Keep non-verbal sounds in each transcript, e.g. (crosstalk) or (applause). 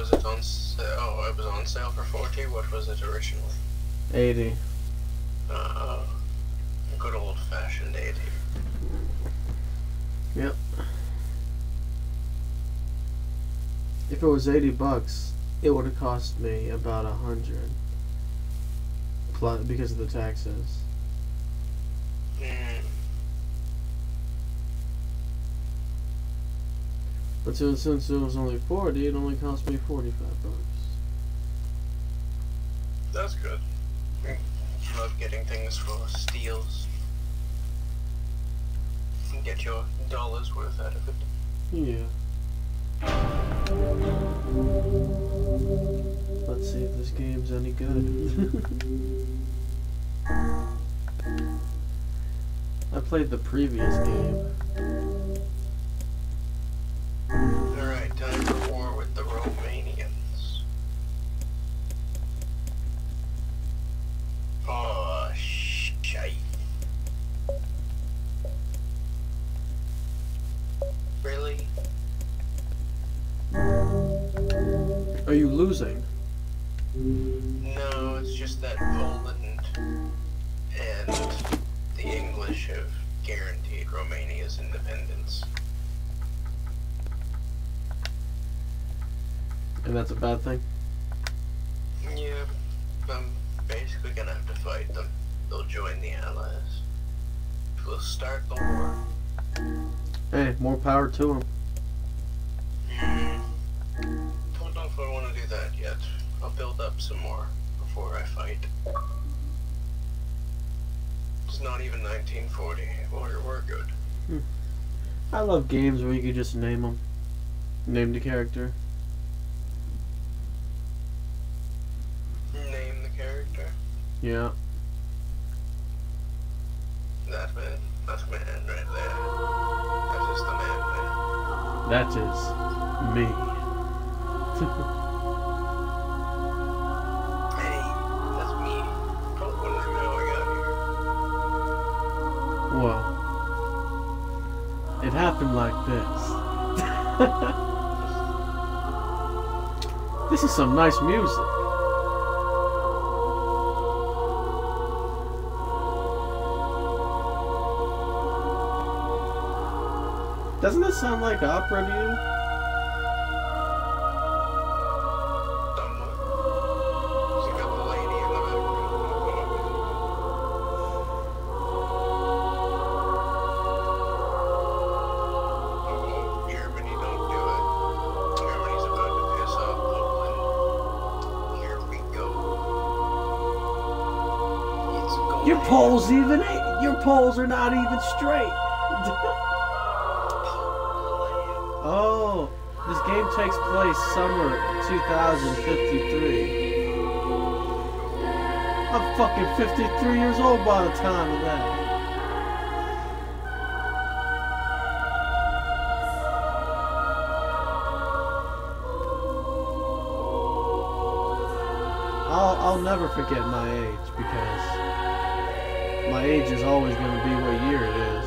was it on sale? Oh, it was on sale for 40. What was it originally? 80. Uh, good old fashioned 80. Yep. If it was 80 bucks, it would have cost me about a hundred. Plus, because of the taxes. Mm, But since, since it was only 40, it only cost me 45 bucks. that's good. Love getting things for steals. And get your dollars worth out of it. Yeah. Let's see if this game's any good. (laughs) I played the previous game. Alright, time for war with the Romanians. Oh, shite. Really? Are you losing? No, it's just that Poland and the English have guaranteed Romania's independence. And that's a bad thing? Yeah, I'm basically gonna have to fight them. They'll join the Allies. We'll start the war. Hey, more power to them. Mm, don't know if I want to do that yet. I'll build up some more before I fight. It's not even 1940. We're, we're good. I love games where you can just name them. Name the character. Name the character. Yeah. That man. That's man right there. That is the man man. That is me. (laughs) Hey, that's me. Don't wonder how I got here. Well, it happened like this. (laughs) this is some nice music. Off Poland. Here we go. It's going Your poles even your poles are not even straight. (laughs) oh, this game takes place summer 2053. I'm fucking 53 years old by the time of that. I'll, I'll never forget my age because my age is always going to be what year it is.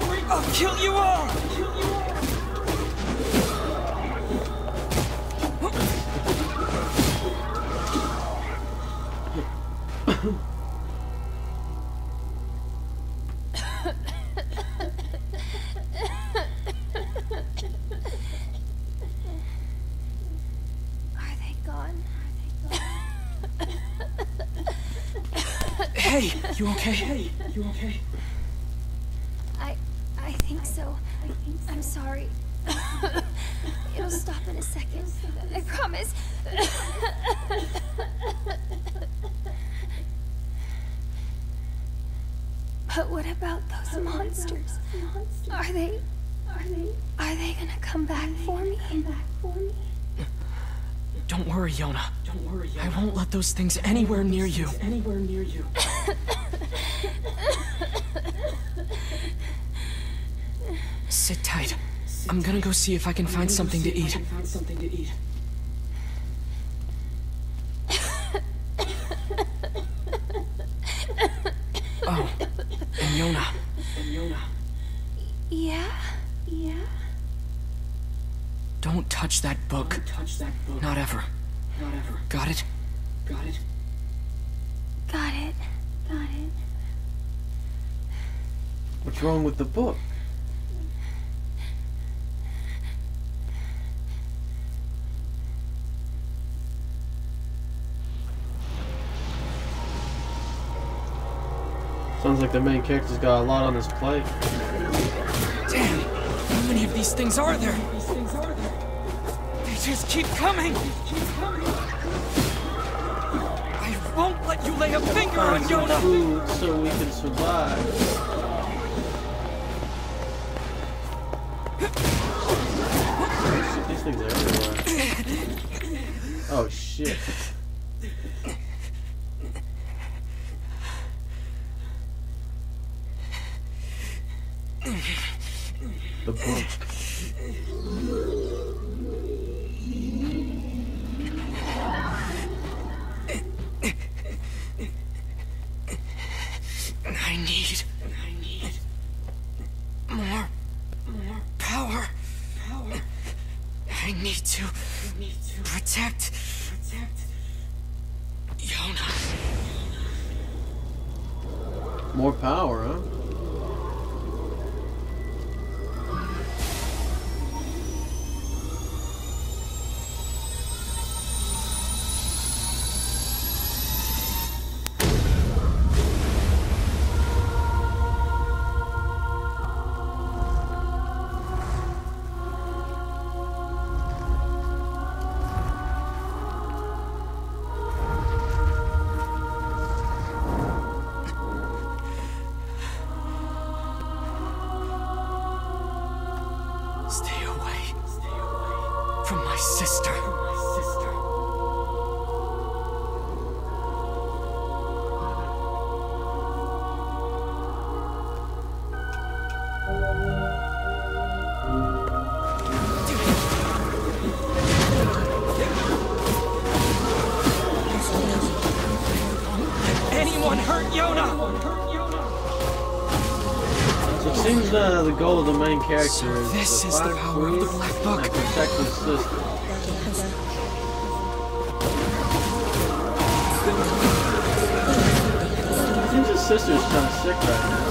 I'll kill you all! Are they gone? Hey, you okay? Hey, you okay? They are they are they gonna come back for me? Come back for me? Don't worry, Yonah. Don't worry. I won't let those things anywhere near you. Anywhere near you. Sit tight. I'm gonna go see if I can find something to eat. Find something to eat. Oh, and Yonah. And Yonah. Yeah? Yeah? Don't touch that book. Touch that book. Not ever. Not ever. Got it? Got it? Got it. Got it. What's wrong with the book? Sounds like the main character's got a lot on his plate. Damn! How many of these things are there? Just keep coming! I won't let you lay a finger on Yonah! food so we can survive. These things are everywhere. Oh shit. The. Uh, the goal of the main character So is this is the power of the Black Book. protect his sister. Seems his sister's kind of sick right now.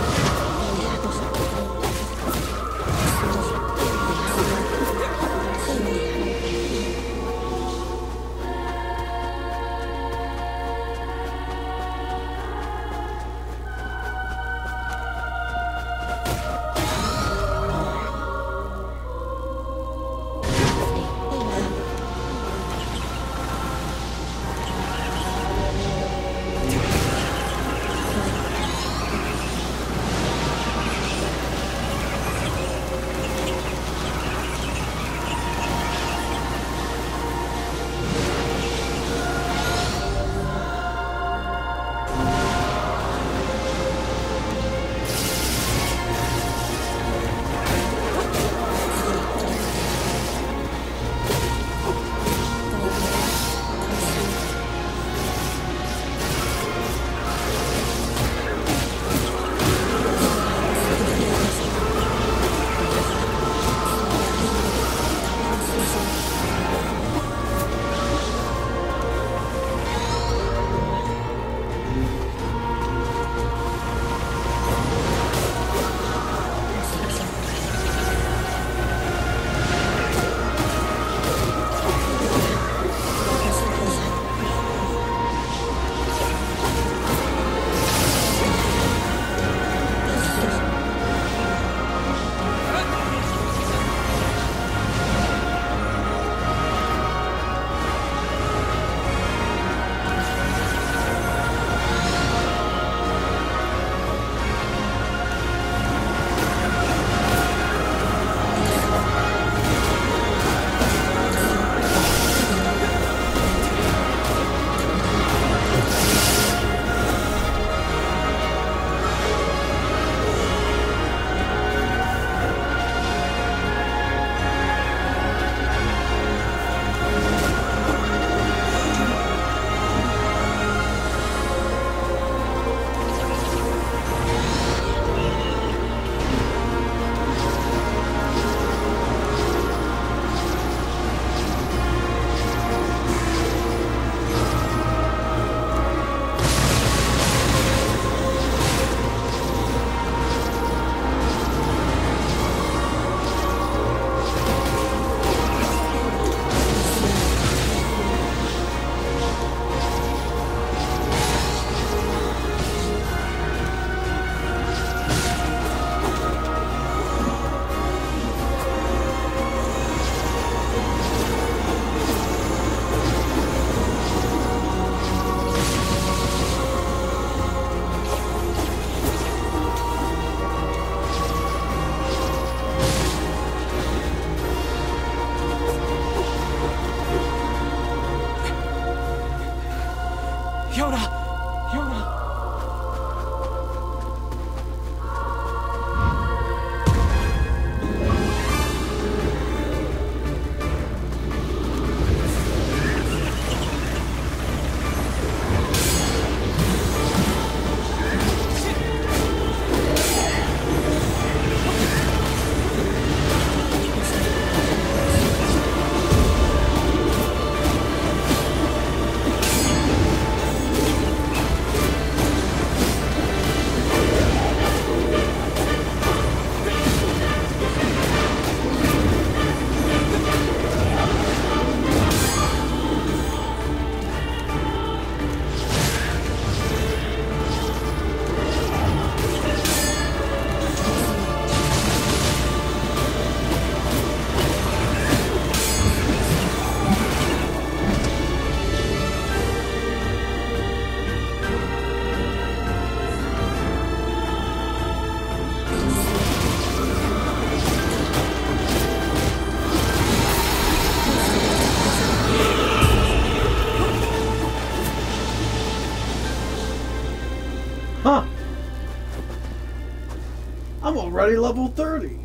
Already level 30.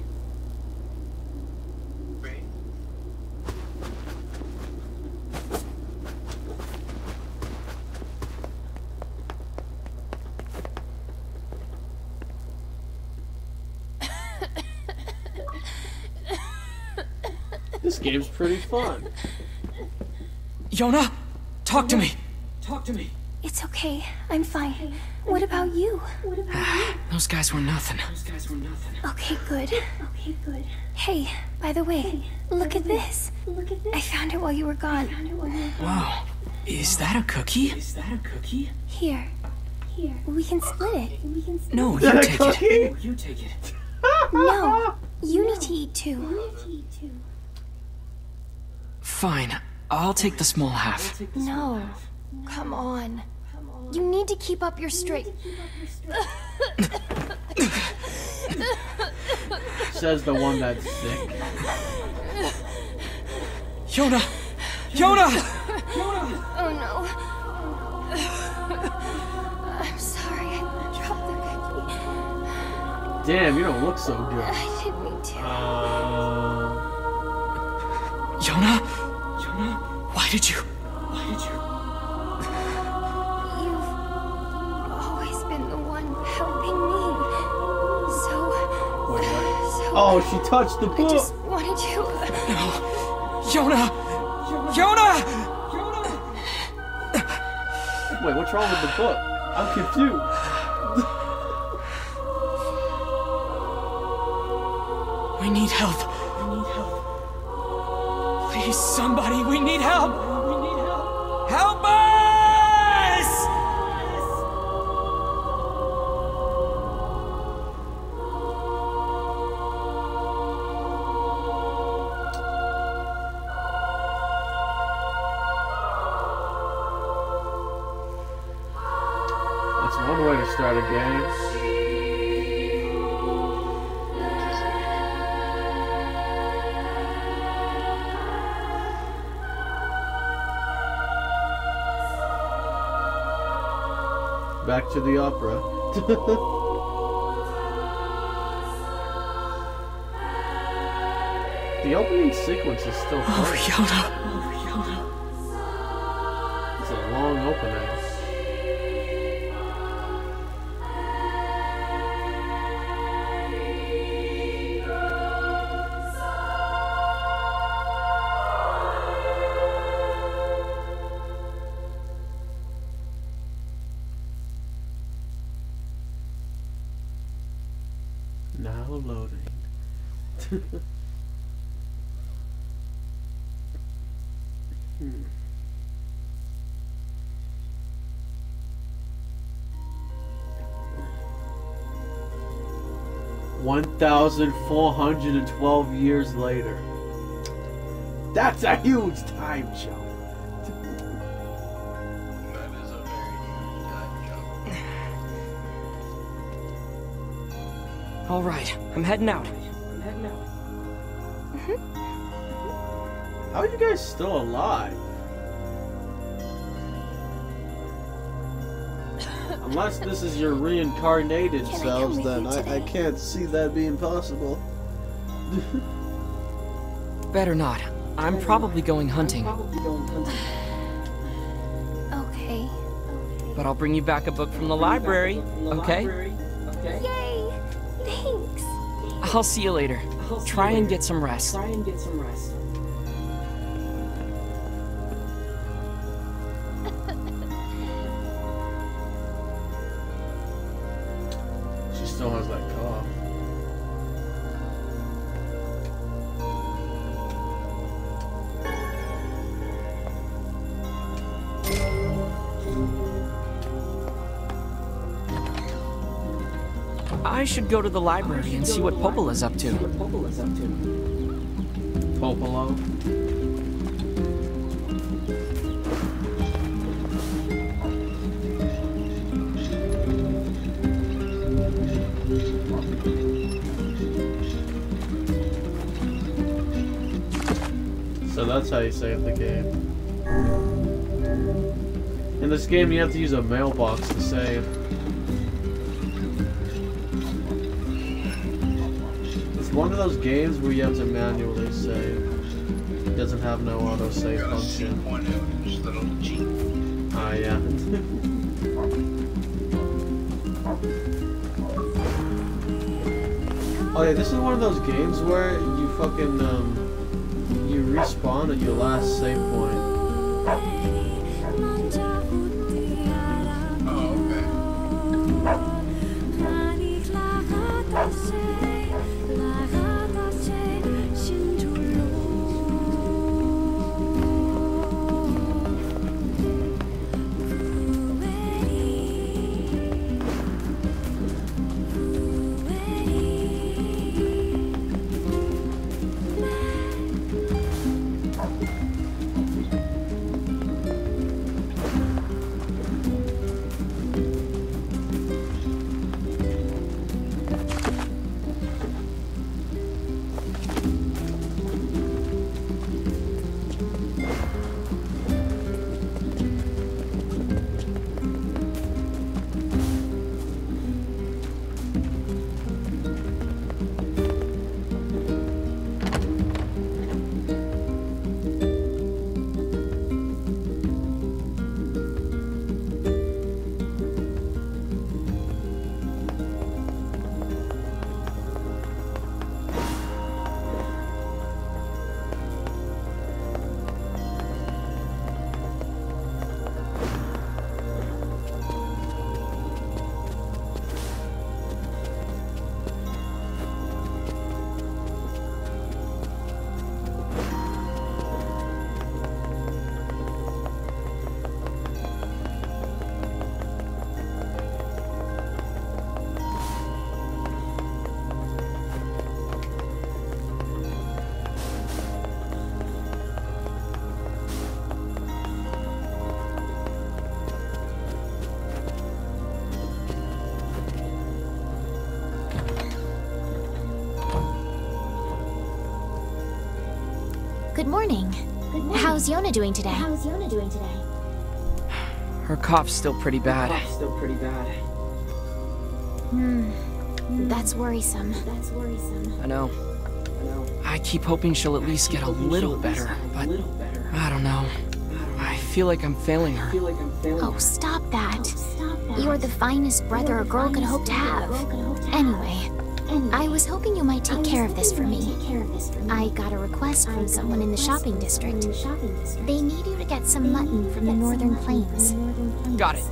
Right? This game's pretty fun. Yonah, talk to me. Talk to me. It's okay. I'm fine. What about you? (sighs) Those guys were nothing. Those guys were nothing. Okay, good. Okay, good. Hey, by the way, look at this. Look at this. I found it while you were gone. Wow. Is that a cookie? Is that a cookie? Here. Here. We can split it. We can split No, Is you take cookie? it. You take it. No. You need to eat too. Fine. I'll take the small half. No. Come on. You need to keep up your straight. Says the one that's sick. Yonah! Yonah! Oh no. I'm sorry. I dropped the cookie. Damn, you don't look so good. I didn't mean to. Uh, Yonah? Yonah? Why did you? Oh, she touched the book. I book. just wanted to. No. Yonah! Yonah! Wait, what's wrong with the book? I'm confused. We need help. We need help. Please, somebody, we need help. Start a game. Back to the opera. (laughs) the opening sequence is still Oh, fun. 1,412 years later. That's a huge time jump. Huge time jump. All right, I'm heading out. I'm heading out. How are you guys still alive? Unless this is your reincarnated Can selves, with then I, I can't see that being possible. (laughs) Better not. I'm probably going hunting, Okay. but I'll bring you back a book from the library, okay? Yay! Thanks. I'll see you later. Try and get some rest. Try and get some rest. Should go to the library and see what Popola's up to. Popolo. So that's how you save the game. In this game, you have to use a mailbox to save. One of those games where you have to manually save. It doesn't have no auto save function. 2.0, just a little cheat. Ah, yeah. (laughs) oh yeah, this is one of those games where you fucking um, you respawn at your last save point. Good morning. How's Yonah doing today? How's Yonah doing today? Her cough's still pretty bad. Still pretty bad. Hmm. That's worrisome. That's worrisome. I know. I keep hoping she'll at least get a little better, but. I don't know. I feel like I'm failing her. feel like I'm failing. Oh. Stop that. You're the finest brother a girl could hope to have. Anyway, I was hoping you might take care of this for me. Take care of this for me. I got a request from someone in the shopping district. In the shopping district. They need you to get some mutton from the northern plains. Got it.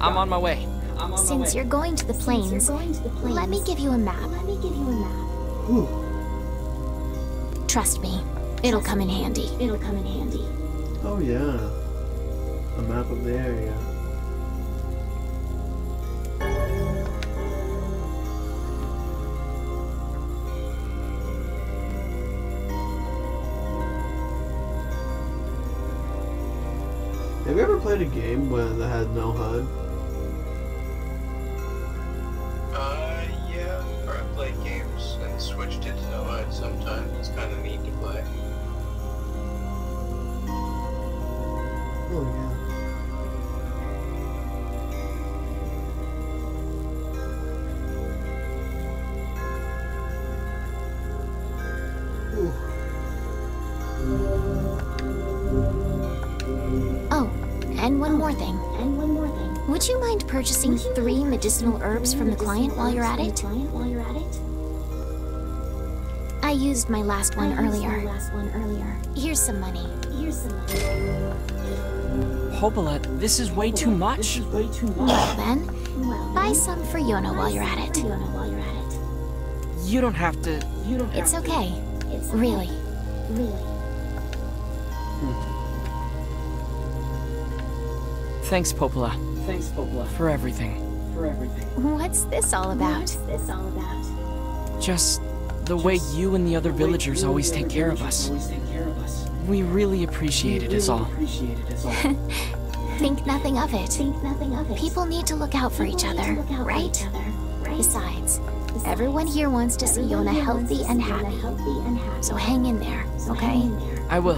I'm on my way. On Since way. you're going to the plains, going to the plains. let me give you a map. Let me give you a map. Trust me, it'll come in handy. It'll come in handy. Oh yeah. A map of the area. Played a game when that had no HUD? Medicinal herbs from the client while you're at it? While you're at it. I used my last one I used my earlier. last one earlier. Here's some money. Here's some money. Popola, this is way too much. is way too much. Well then, buy some for Yonah while you're at it. You're at it. You don't have to. You don't have It's okay. It's Really. Really. Hmm. Thanks, Popola, Thanks, Popola, for everything. For everything. What's this all about? What's this all about? Just the way you and the other The villagers always take care of us. Always take care of us. We really appreciate it, is really all. Appreciate it, is all. (laughs) Think nothing of it. Think nothing of it. People need to look out for each other, to look out for right? each other, right? Besides, Besides, everyone here wants to see Yonah healthy and happy. healthy and happy. So hang in there, okay? hang in there, I will.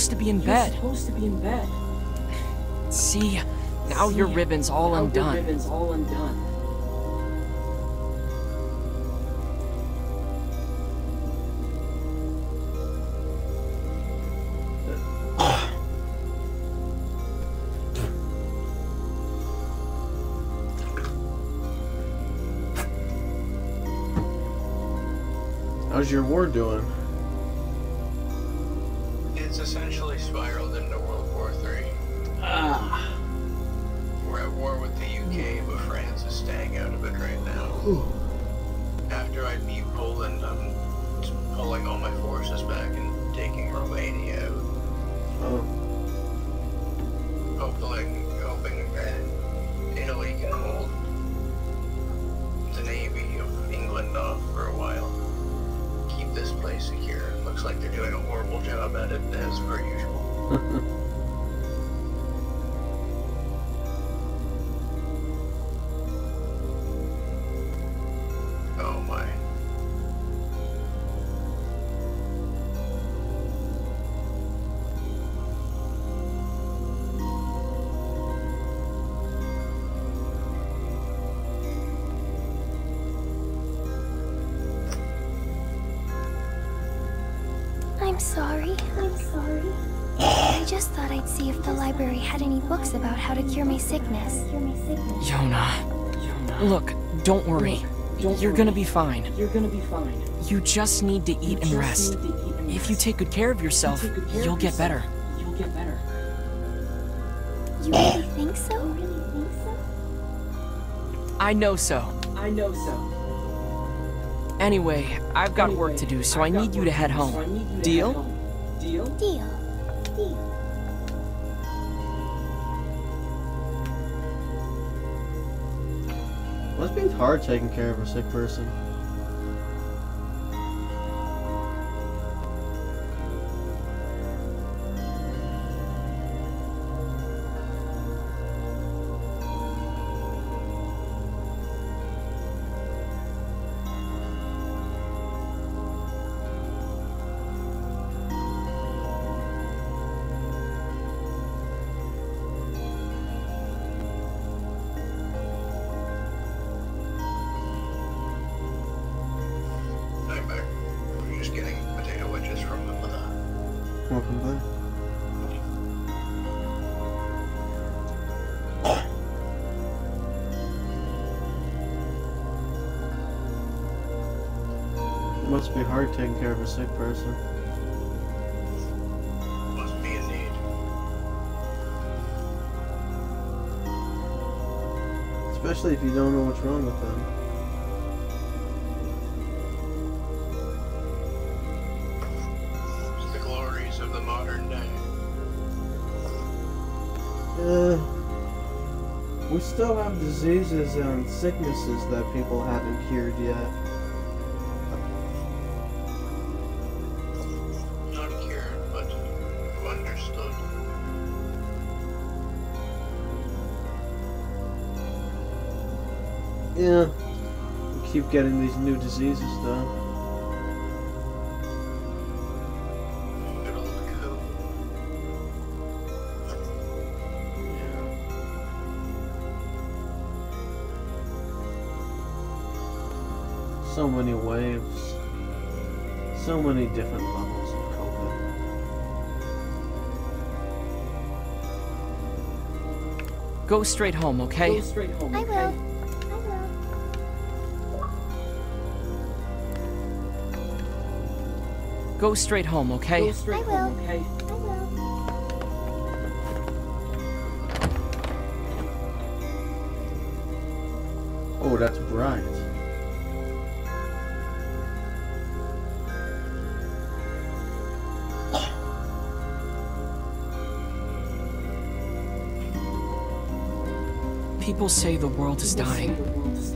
Supposed to be in bed. supposed to be in bed. See, now your ribbon's all Now your undone. ribbon's all undone. How's your war doing? Pulling all my forces back and taking Romania out. Oh. Hoping, hoping that Italy can hold the navy of England off for a while. Keep this place secure. Looks like they're doing a horrible job at it, as per usual. (laughs) see if the library had any books about how to cure my sickness. You're my sickness. Yonah. Look, don't worry. You're gonna be fine. You're gonna be fine. You just need to eat and rest. need to eat and If you take good care of yourself, Take care you'll get yourself. better. You'll get better. You really think so? You really think so? I know so. I know so. Anyway, I've got work to do, so I I've got need you to head do, so I home. need you to Deal? head home. Deal? Deal. Deal. Hard taking care of a sick person. Must be hard taking care of a sick person. Must be indeed. Especially if you don't know what's wrong with them. The glories of the modern day. Uh, we still have diseases and sicknesses that people haven't cured yet. Getting these new diseases though. Good old coup. So many waves. So many different levels of COVID. Go straight home, okay? Go straight home. Okay? I will. Go straight home, okay? Go straight I home, will. okay? I will. Oh, that's bright. People say the world is dying.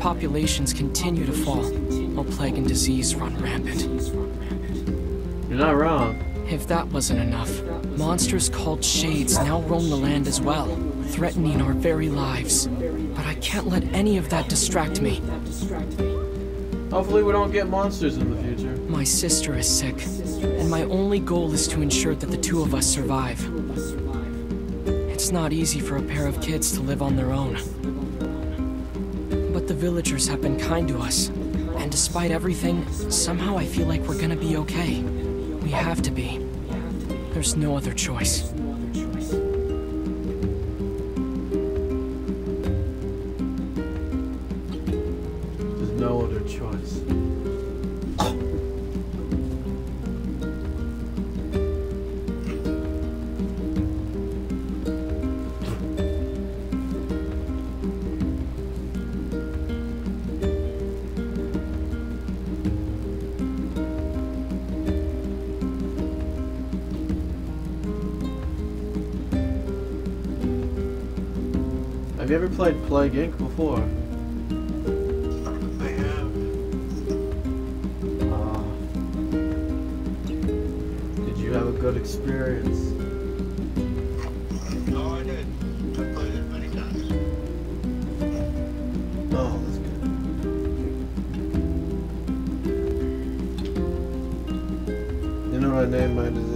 Populations continue to fall, while plague and disease run rampant. You're not wrong. If that wasn't enough, monsters called Shades now roam the land as well. threatening our very lives. But I can't let any of that distract me. That distract me. Hopefully, we don't get monsters in the future. My sister is sick, and my only goal is to ensure that the two of us survive. Two of us survive. It's not easy for a pair of kids to live on their own. But the villagers have been kind to us, and despite everything, somehow I feel like we're gonna be okay. We have to be. There's no other choice. You ever Plague Inc. before? I have. Ah. Did you have a good experience? Oh, I did. I played it many times. Oh, that's good. You know what I named my disease?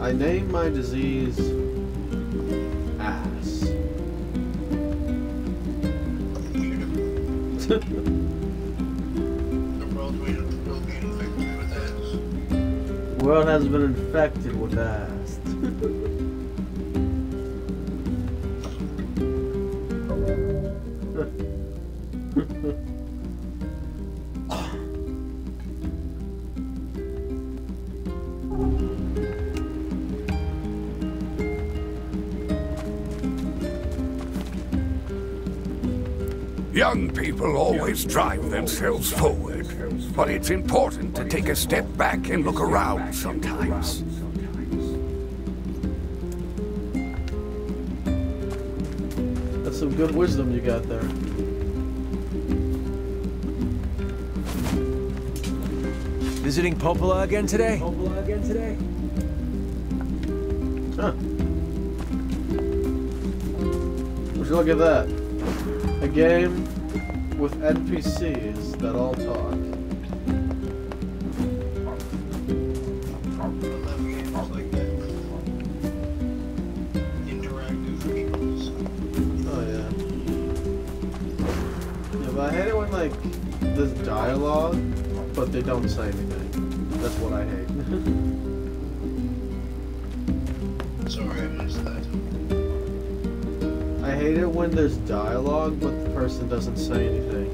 I named my disease ass. The world will will be infected with ass. World has been infected people always drive themselves forward, but it's important to take a step back and look around sometimes. That's some good wisdom you got there. Visiting Popola again today? Popola again today? Huh. Would you look at that? A game with NPCs that all talk. Oh I hate it when like there's dialogue, but they don't say anything. That's what I hate. (laughs) Sorry, I missed that. I hate it when there's dialogue, but the person doesn't say anything.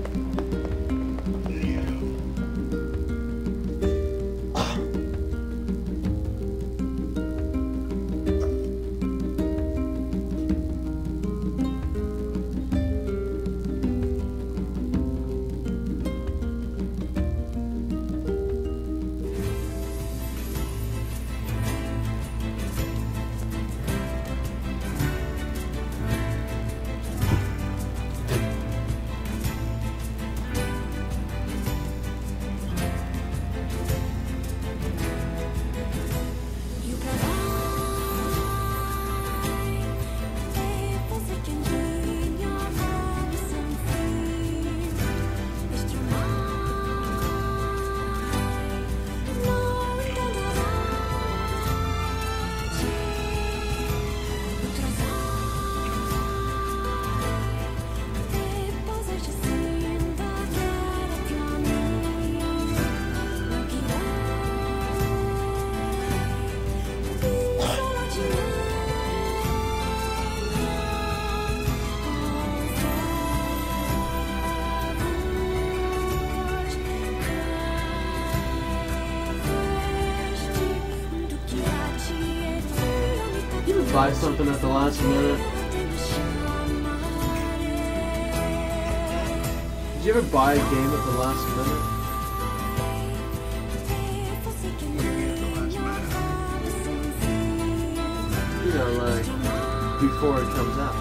Know, like before it comes out.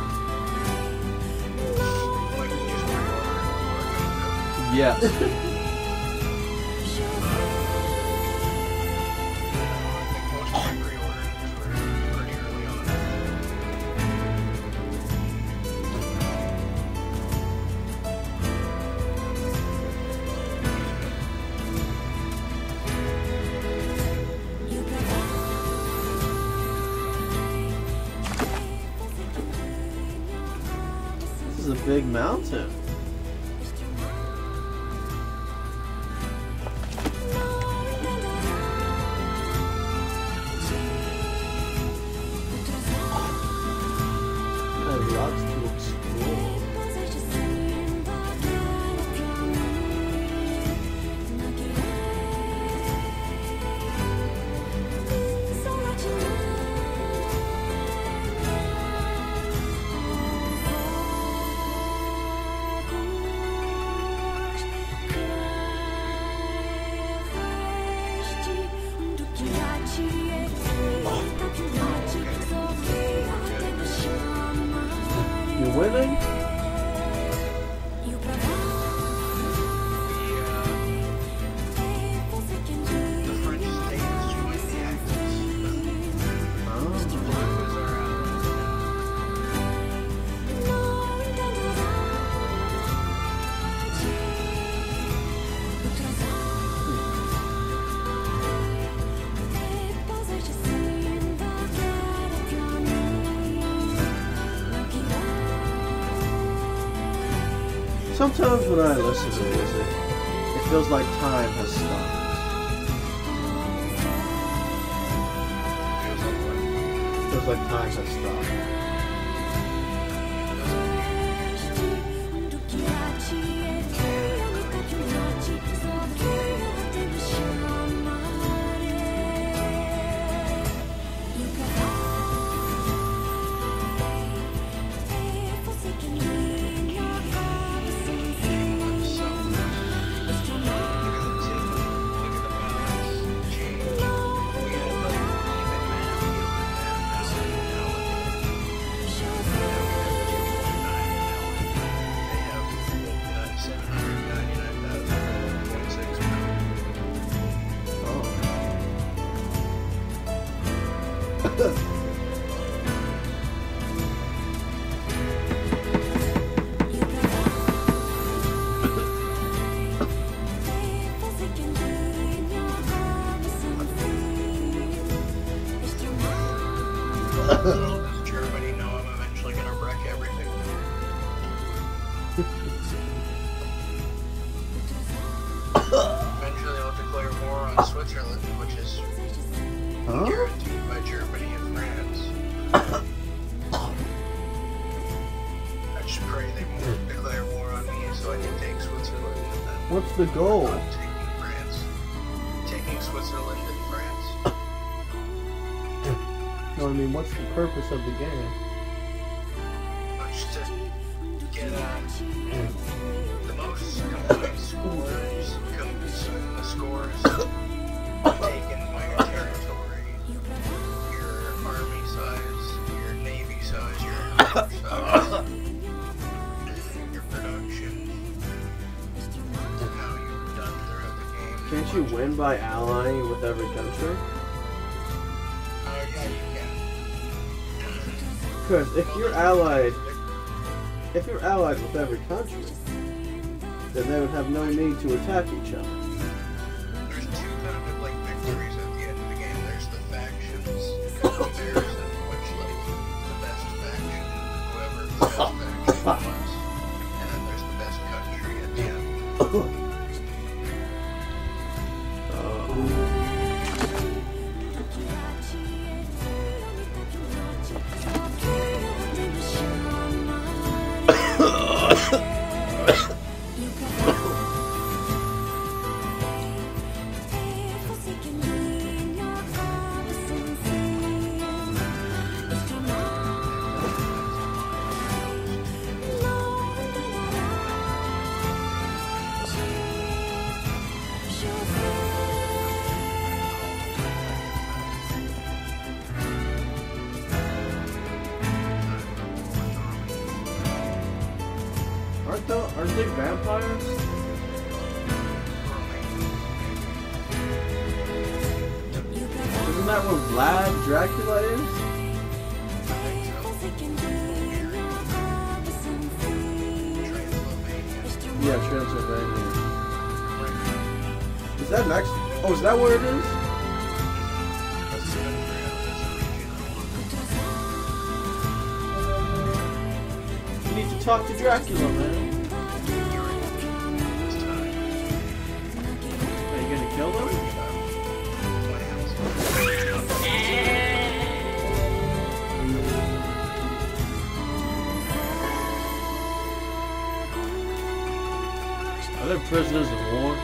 Like (laughs) Sometimes when I listen to music, it feels like time has stopped. It feels like time has stopped. The goal? Taking France. Taking Switzerland and France. (laughs) No, I mean, what's the purpose of the game? Just to get uh, the most combined scores, scores (coughs) you win by allying with every country? Because if you're allied, if you're allied with every country, then they would have no need to attack each other. Vlad Dracula is? Yeah, Transylvania. Is that next? Oh, is that where it is? You need to talk to Dracula, man. Prisoners of war?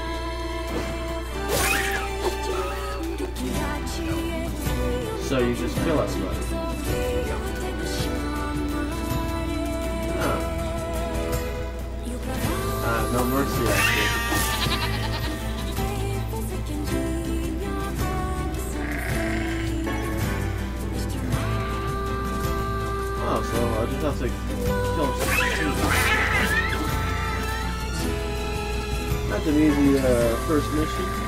So you just kill everybody? Oh. Uh, no mercy, actually. Oh, so I just have to kill some That's an easy uh, first mission.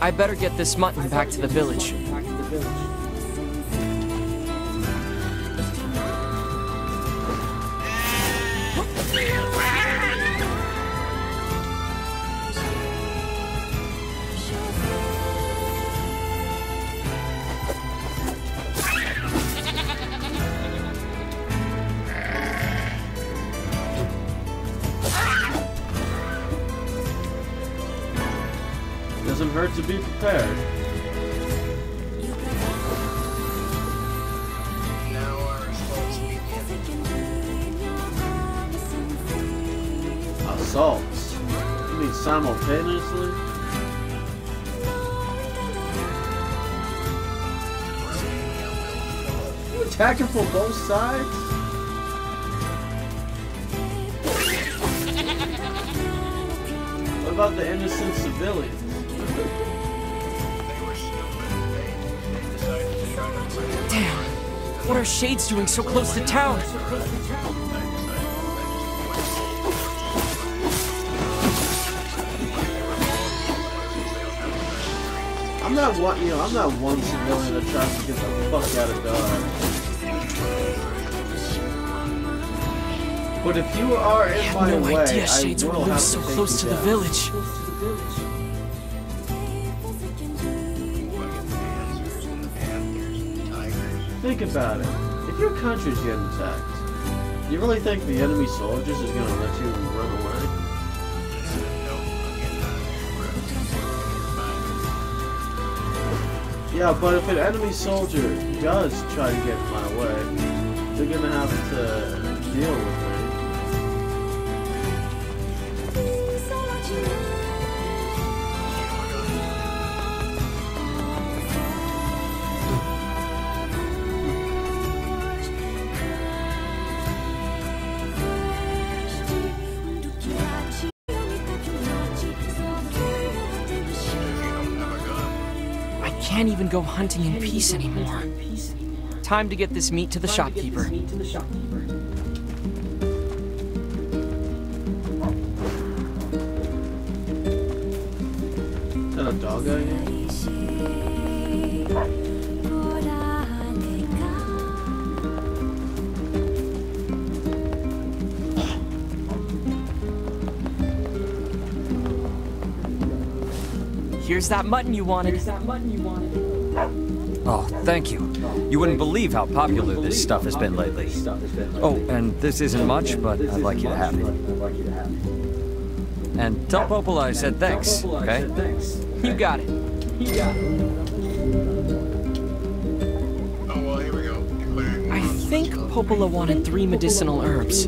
I better get this mutton back to the village. To be prepared. Assaults. You mean simultaneously? You attacking from both sides? What about the innocent civilians? Are shades doing so close to town? I'm not one, you know, I'm not one civilian that tries to get the fuck out of Dodge. But if you are I in had my no way, idea I shades were will loose have so close to the village. Think about it. If your country's getting attacked, you really think the enemy soldiers is gonna let you run away? Yeah, but if an enemy soldier does try to get my way, they're gonna have to deal with me. Even go hunting in peace anymore. Time to get this meat to the shopkeeper. Is that a dog out here? Here's that mutton you wanted. Thank you. You wouldn't believe how popular this stuff has been lately. Oh, and this isn't much, but I'd like you to have it. And tell Popola I said thanks, okay? You got it. Oh, well, here we go. I think Popola wanted three medicinal herbs.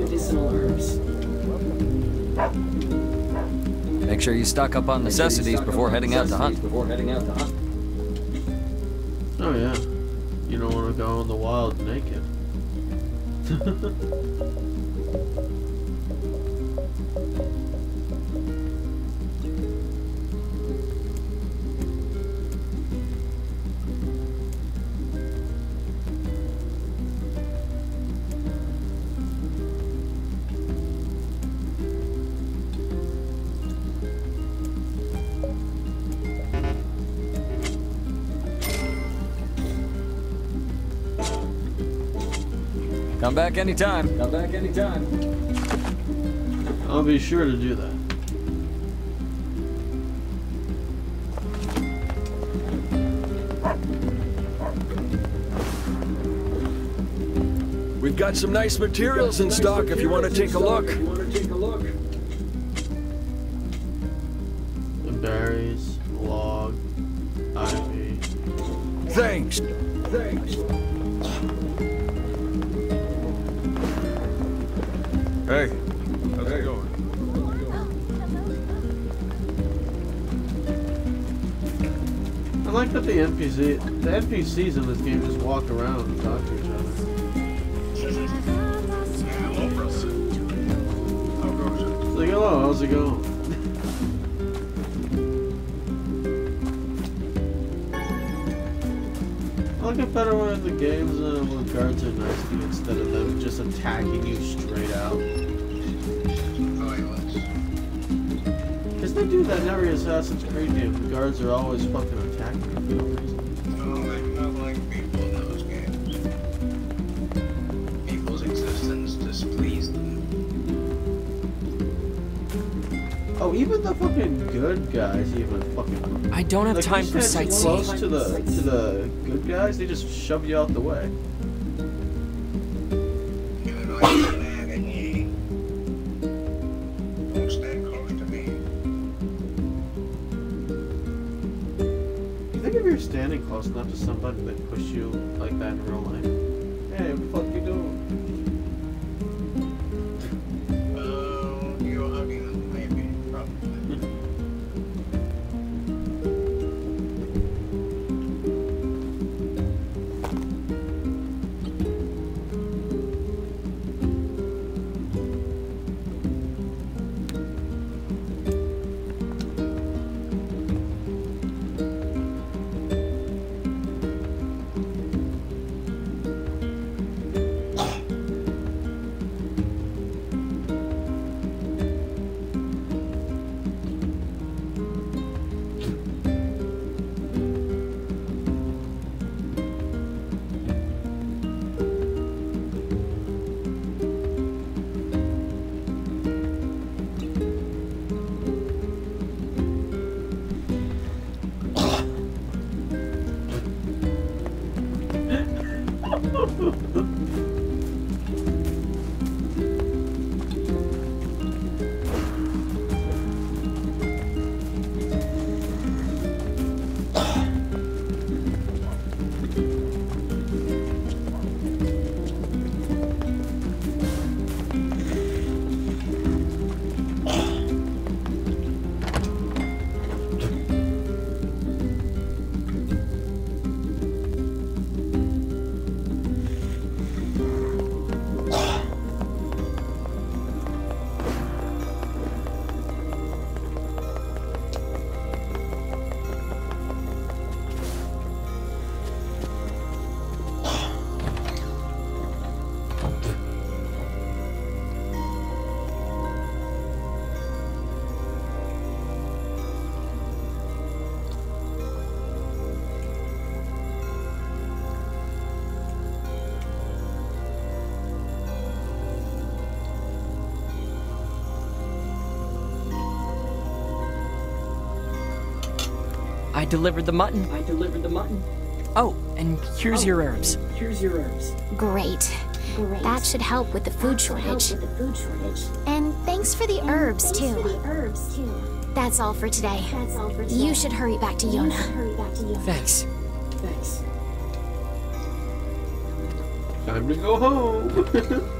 Make sure you stock up on necessities before heading out to hunt. Oh yeah. Go in the wild naked. (laughs) Come back anytime. Come back anytime. I'll be sure to do that. We've got some nice materials in stock if you want to take a look. The the NPCs in this game just walk around and talk to each other. Hello. How goes it? It's like, hello, how's it going? I like it better when the games uh, guards are nice to you instead of them just attacking you straight out. Violence. Because they do that in every Assassin's Creed game. The guards are always fucking Even the fucking good guys even fucking. I don't have Like, time you for sightseeing. close to the to the good guys, they just shove you out the way. Even though you're mad at. Don't stand close to me. Think if you're standing close enough to somebody that push you like that in real life? Delivered the mutton. I delivered the mutton. Oh, and here's Oh. your herbs. Here's your herbs. Great. Great. That should help with the food shortage. Help with the food shortage. And thanks for the herbs, Thanks too. For the herbs too. That's all for today. That's all for today. You should hurry back to You Yona. hurry back to Yona. Thanks. Thanks. Time to go home. (laughs)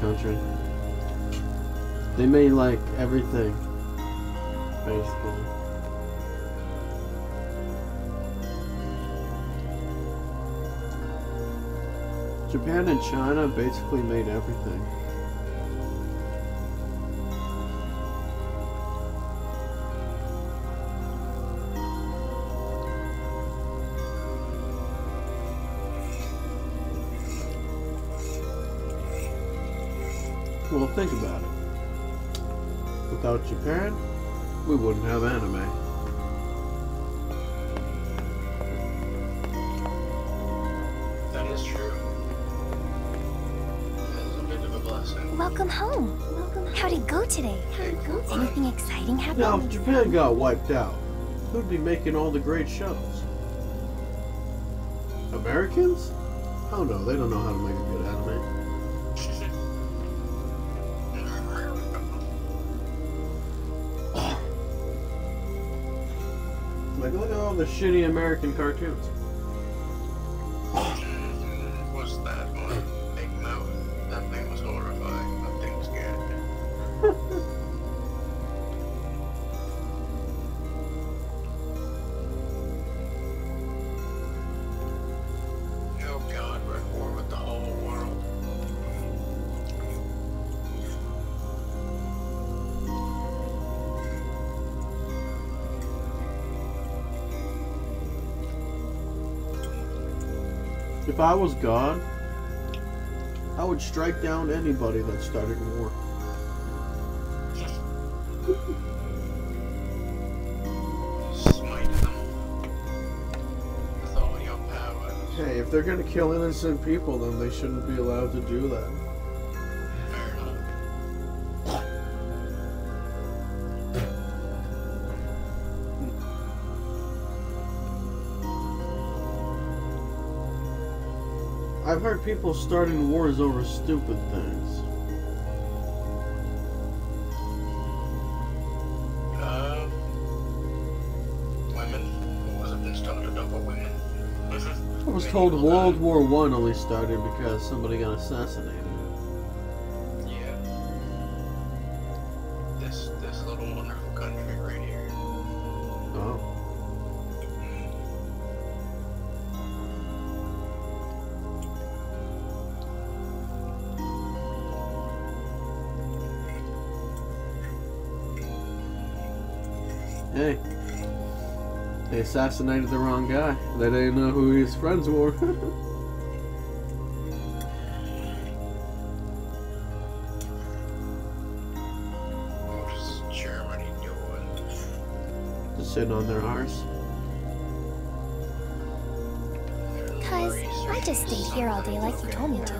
country. They made like everything, basically. Japan and China basically made everything. Japan, we wouldn't have anime. That is true. That is a bit of a blessing. Welcome home. How'd it go today? Anything exciting happen? Now, if Japan got wiped out, who'd be making all the great shows? Americans? Oh no, they don't know how to make a good anime. The shitty American cartoons. If I was God, I would strike down anybody that started war. Smite them with all your power. Hey, if they're gonna kill innocent people, then they shouldn't be allowed to do that. People starting wars over stupid things. Uh, women. Was it been started over women? I was told World War One only started because somebody got assassinated. Assassinated the wrong guy. They didn't know who his friends were. (laughs) What's Germany doing? Just sitting on their arse. Cause I just stayed here all day like you told me to.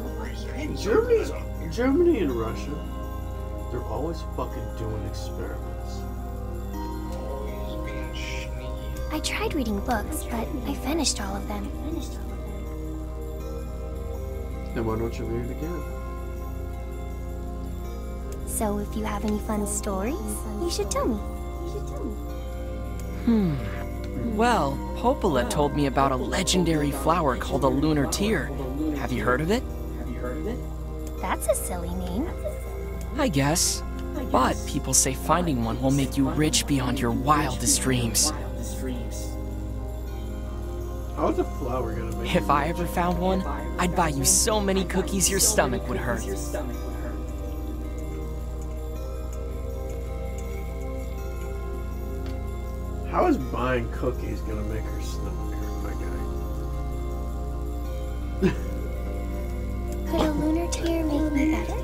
Germany's Germany and Russia. They're always fucking doing experiments. I tried reading books, but I finished all of them. Then why don't you read it again? So if you have any fun stories, you should tell me. Hmm. Well, Popola told me about a legendary flower called a lunar tear. Have you heard of it? Have you heard of it? That's a silly name. I guess. But people say finding one will make you rich beyond your wildest dreams. How's a flower gonna make If I ever found one, I'd buy you so many cookies your stomach would hurt. How is buying cookies gonna make her stomach hurt, my guy? Could a lunar tear make me better?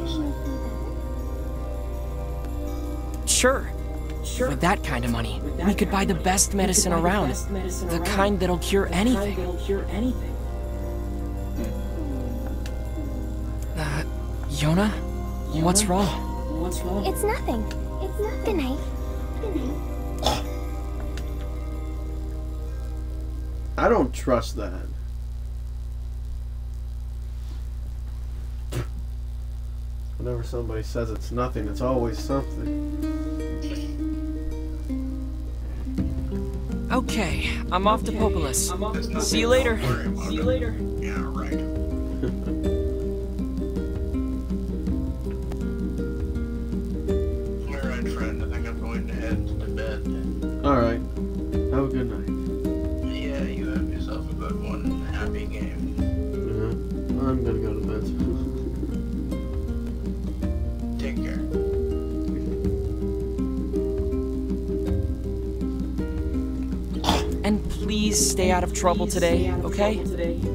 Sure. With that kind of money, we could buy the best medicine around. The kind that'll cure anything. Uh, Yona? What's wrong? It's nothing. It's nothing. Good night. I don't trust that. Whenever somebody says it's nothing, it's always something. Okay, I'm off okay. to Popola's. See you later. See you later. Yeah, right. (laughs) Alright, friend, I think I'm going to head to bed. Alright. Have a good night. Yeah, you have yourself a good one. Happy game. Yeah, I'm gonna please stay out of trouble today, okay?